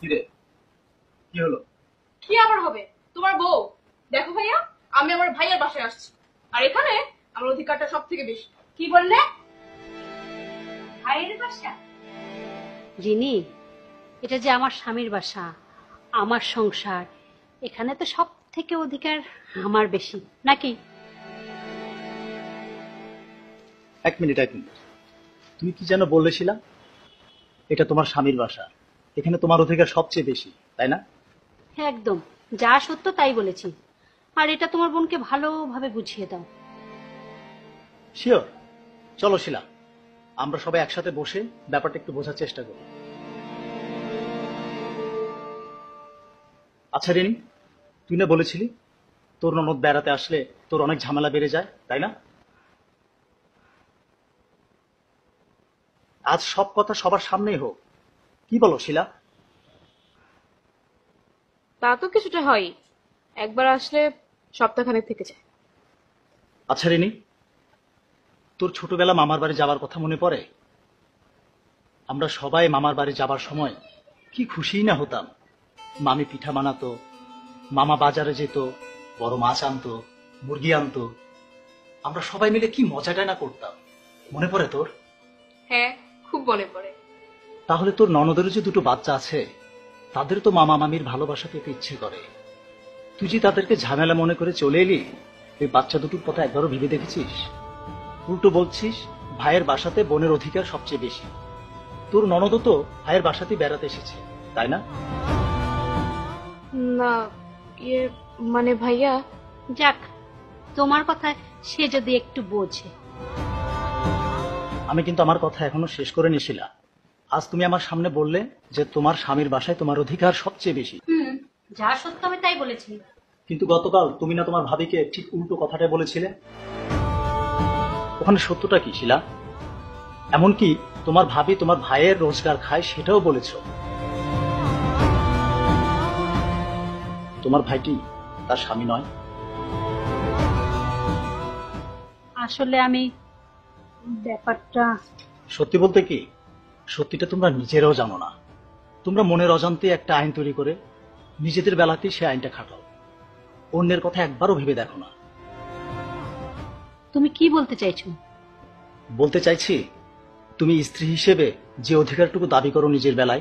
কিরে? কি হলো? কি আবার হবে? তোমার বউ? দেখো ভাইয়া আমি আমার ভাইয়ের বাসায় আসছি। আর এখানে আমার অধিকারটা সব থেকে বেশি। কি বললে? ভাইয়ের বাসা? রিনি এটা যে আমার স্বামীর বাসা আমার সংসার এখানে তো সব থেকে অধিকার আমার বেশি। নাকি? এক মিনিট এক মিনিট। তুমি কি যেন বলেছিলাম এটা তোমার স্বামীর বাসা। এখানে তোমার অধিকার সবচেয়ে বেশি তাই না? হ্যাঁ একদম। যা সত্য তাই বলেছি। আর এটা তোমার বোনকে ভালোভাবে বুঝিয়ে দাও। শিওর চলো শিলা। আমরা সবাই একসাথে বসে ব্যাপারটা একটু বোঝার চেষ্টা করি। আচ্ছা রিনি তুই না বলেছিলি? তোর ননদ বেড়াতে আসলে তোর অনেক ঝামেলা বেড়ে যায় তাই না? আজ সব কথা সবার সামনেই হোক। কি বলো শিলা? তা তো কিছুটা হয়। একবার আসলে সপ্তাহখানেক থেকে যায়। আচ্ছা রিনি তোর ছোটবেলা মামার বাড়ি যাবার কথা মনে পড়ে? আমরা সবাই মামার বাড়ি যাবার সময় কি খুশিই না হতাম। মামি পিঠা বানাতো মামা বাজারে যেত বড় মাছ আনতো মুরগি আনতো। আমরা সবাই মিলে কি মজাটাই না করতাম। মনে পড়ে তোর? হ্যাঁ খুব মনে পড়ে। তাহলে তোর ননদেরও যে দুটো বাচ্চা আছে তাদের তো মামা মামির ভালোবাসা পেতে ইচ্ছে করে। তুই যে তাদেরকে ঝামেলা মনে করে চলে এলি এই বাচ্চা দুটোর কথা একবারও ভেবে দেখেছিস? উল্টো বলছিস ভাইয়ের বাসাতে বোনের অধিকার সবচেয়ে বেশি। তোর ননদও তো ভাইয়ের বাসাতেই বেড়াতে এসেছে তাই না? না ইয়ে মানে ভাইয়া যাক তোমার কথা সে যদি একটু বোঝে। আমি কিন্তু আমার কথা এখনও শেষ করে নিছিলা আজ তুমি আমার সামনে বললে যে তোমার স্বামীর বাসায় তোমার অধিকার সবচেয়ে বেশি। হুম যা সত্য আমি তাই বলেছি। কিন্তু গতকাল তুমি না তোমার ভাবিকে ঠিক উল্টো কথাটা বলেছিলে। ওখানে সত্যটা কি শিলা? এমনকি তোমার ভাবি তোমার ভাইয়ের রোজগার খায় সেটাও বলেছ। তোমার ভাইটি তার স্বামী নয়। আসলে আমি ব্যাপারটা সত্যি বলতে কি সত্যিটা তোমরা নিজেরাও জানো না। তোমরা মনের অজান্তে একটা আইন তৈরি করে নিজেদের বেলাতেই সে আইনটা খাটাও। অন্যের কথা একবারও ভেবে দেখো না। তুমি কি বলতে চাইছো? বলতে চাইছি তুমি স্ত্রী হিসেবে যে অধিকারটুকু দাবি করো নিজের বেলায়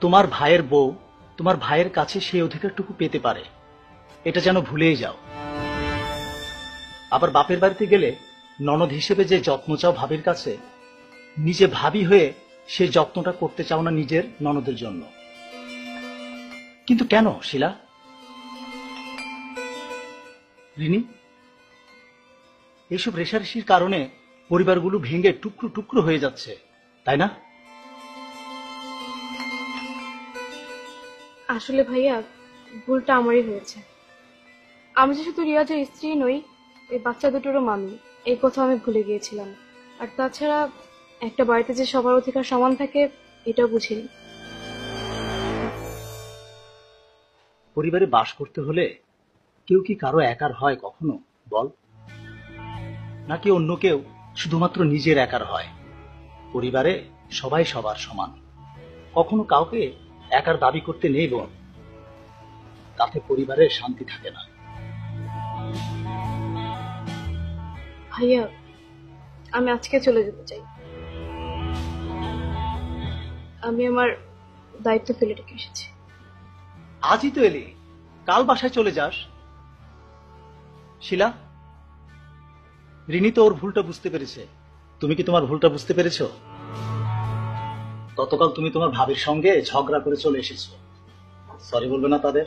তোমার ভাইয়ের বউ তোমার ভাইয়ের কাছে সেই অধিকারটুকু পেতে পারে। এটা যেন ভুলেই যাও। আবার বাপের বাড়িতে গেলে ননদ হিসেবে যে যত্ন চাও ভাবির কাছে, নিজে ভাবি হয়ে সে যত্নটা করতে চাও না নিজের ননদের জন্য। কিন্তু কেন, শিলা? রিনি এইসব রেশারেশির কারণে পরিবারগুলো ভেঙে টুকরো টুকরো হয়ে যাচ্ছে, তাই না? আসলে ভাইয়া, ভুলটা আমারই হয়েছে। আমি যে শুধু রিয়াজের স্ত্রী নই, এই বাচ্চা দুটোরও মামি। এই কথা আমি ভুলে গিয়েছিলাম। আর তাছাড়া একটা বাড়িতে যে সবার অধিকার সমান থাকে, এটাও বুঝিনি। পরিবারে বাস করতে হলে কেউ কি কারও একার হয় কখনো? বল। নাকি অন্য কেউ শুধুমাত্র নিজের একার হয়? পরিবারে সবাই সবার সমান। কখনো কাউকে একার দাবি করতে নেই বোন তাতে পরিবারের শান্তি থাকে না। ভাইয়া, আমি আজকে চলে যেতে চাই। আমি আমার দায়িত্ব ফেলে রেখে এসেছি। আজই তো এলি। কাল বাসায় চলে যাস। শিলা, রিনি তো ওর ভুলটা বুঝতে পেরেছে। তুমি কি তোমার ভুলটা বুঝতে পেরেছ? গতকাল তুমি তোমার ভাবির সঙ্গে ঝগড়া করে চলে এসেছ। সরি বলবে না তাদের।